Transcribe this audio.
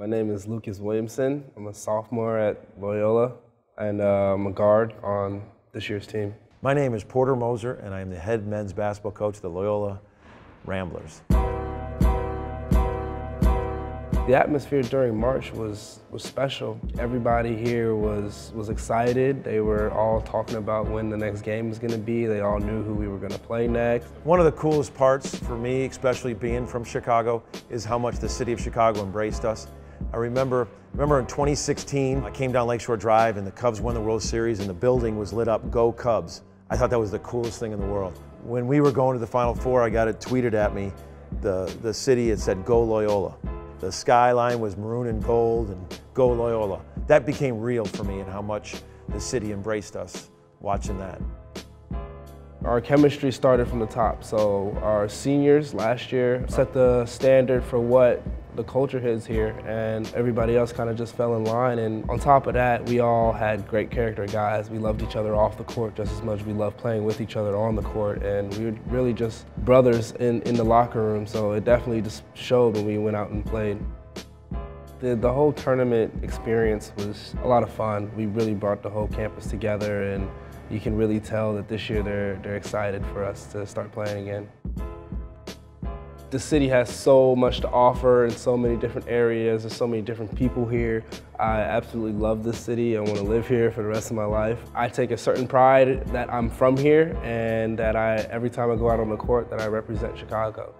My name is Lucas Williamson. I'm a sophomore at Loyola, and uh, I'm a guard on this year's team. My name is Porter Moser, and I am the head men's basketball coach of the Loyola Ramblers. The atmosphere during March was, was special. Everybody here was, was excited. They were all talking about when the next game was going to be. They all knew who we were going to play next. One of the coolest parts for me, especially being from Chicago, is how much the city of Chicago embraced us. I remember, remember in 2016, I came down Lakeshore Drive and the Cubs won the World Series and the building was lit up, Go Cubs. I thought that was the coolest thing in the world. When we were going to the Final Four, I got it tweeted at me. The, the city, it said, Go Loyola. The skyline was maroon and gold and go Loyola. That became real for me and how much the city embraced us watching that. Our chemistry started from the top. So our seniors last year set the standard for what the culture is here and everybody else kind of just fell in line. And on top of that we all had great character guys. We loved each other off the court just as much. As we loved playing with each other on the court and we were really just brothers in, in the locker room. So it definitely just showed when we went out and played. The, the whole tournament experience was a lot of fun. We really brought the whole campus together and you can really tell that this year they're, they're excited for us to start playing again the city has so much to offer in so many different areas. There's so many different people here. I absolutely love this city. I want to live here for the rest of my life. I take a certain pride that I'm from here and that I, every time I go out on the court, that I represent Chicago.